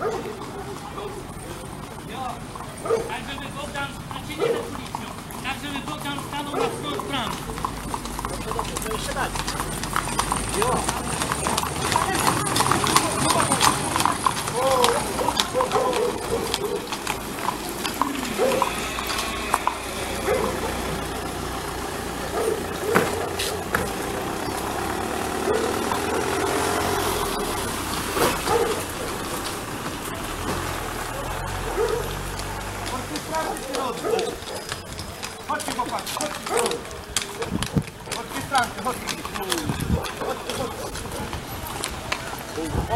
Tak żeby Bogdan, znaczy nie za policją, tak żeby Bogdan stanął na front bram. Chodźcie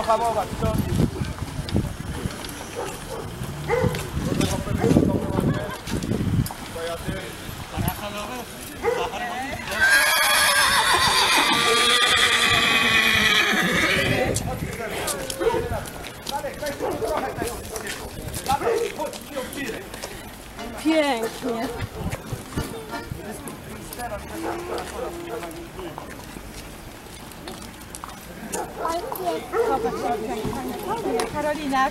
가봐 맞죠? Karolina.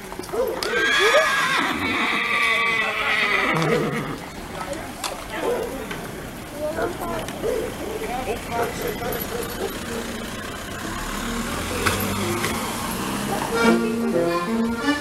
Thank you.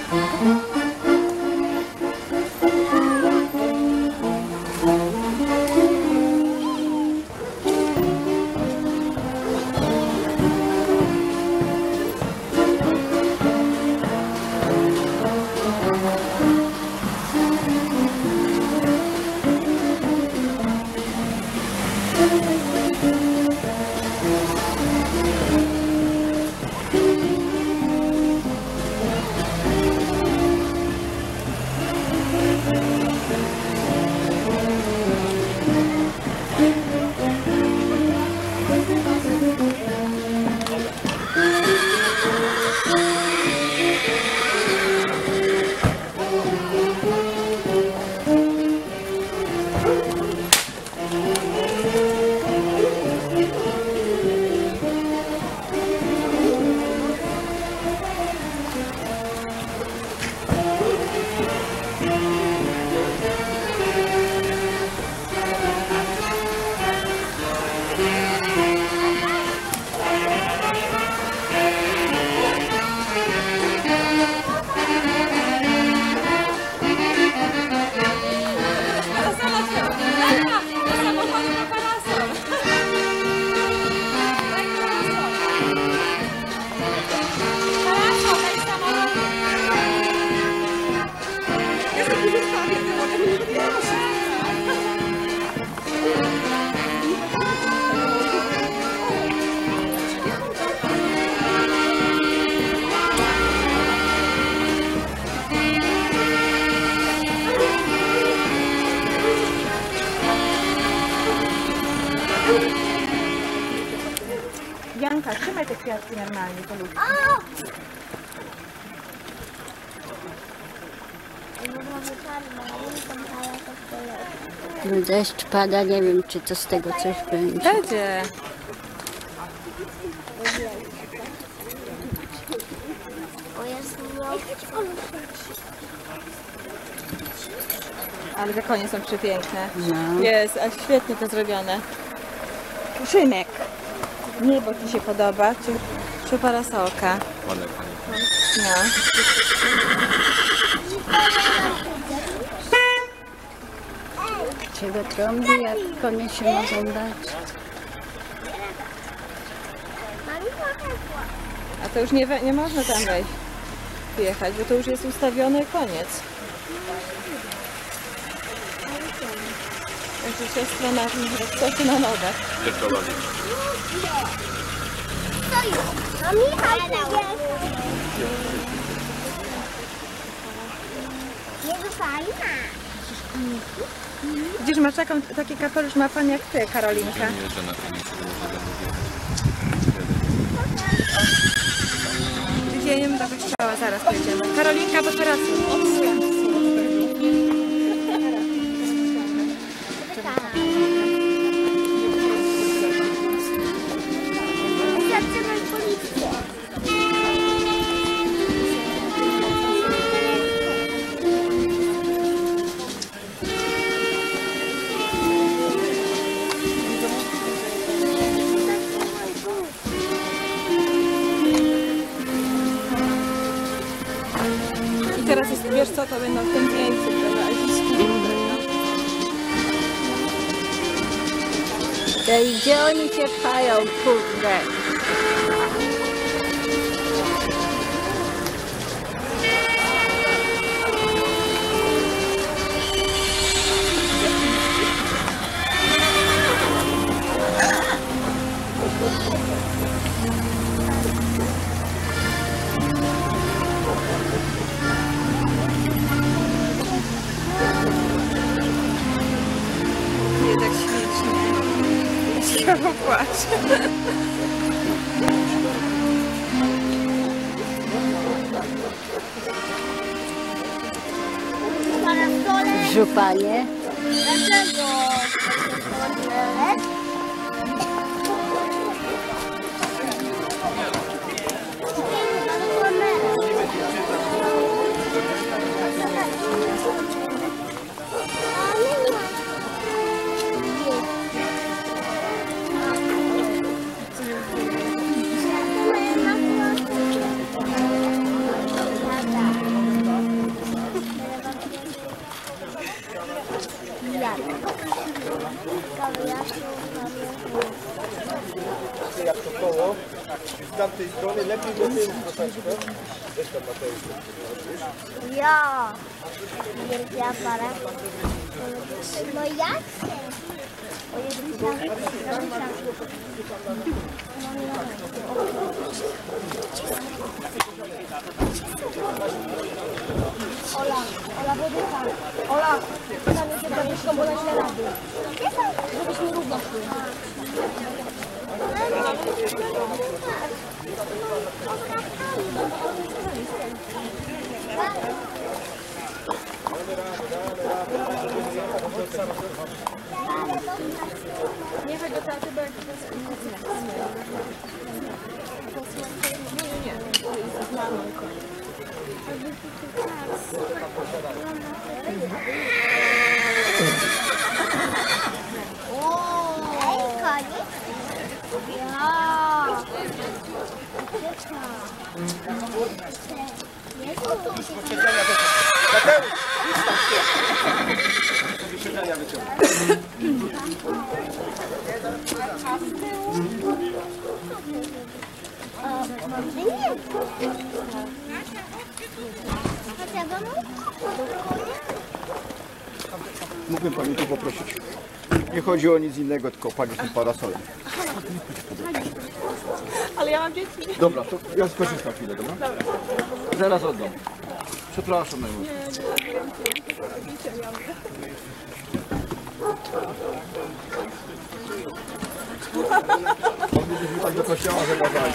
Kwiatki normalnie, to lubię. Deszcz pada, nie wiem czy to z tego coś będzie. Będzie. Ale te konie są przepiękne. No. Jest, a świetnie to zrobione. Puszynek. Niebo Ci się podoba, czy, czy parasolka? No. Czego trąbi, jak konie się mogą dać. A to już nie, nie można tam wejść, wjechać, bo to już jest ustawiony koniec. Także siostra na rozkoszy na nogach. A Michał tu jest. Jest fajna. Widzisz, masz taką, taki kapelusz ma pan jak ty, Karolinka. Idziemy do kościoła, zaraz pojedziemy. Karolinka, bo teraz The Journey to Kyle program. Parasole. Żupanie. Dlaczego? Jak to koło, z tamtej strony lepiej do tyłu troszeczkę. Weź tam Mateusz. Ja. Wielki aparat. No jak. Ola, Ola, wodyka. Ola, myszką, bo na źle rady. Żebyśmy równo szły. Nie chodź do taty, bo jak to jest... Nie, nie, nie. To jest z mamą. Ej, konik? Ja. Mógłbym Pani tu poprosić. Nie chodzi o nic innego, tylko o Pani z tym parasolem. Ale ja mam dzieci. Dobra, to ja skorzystam chwilę, dobra? Zaraz oddam. Przepraszam najmocniej. Moglibyśmy tak do kościoła zagadać.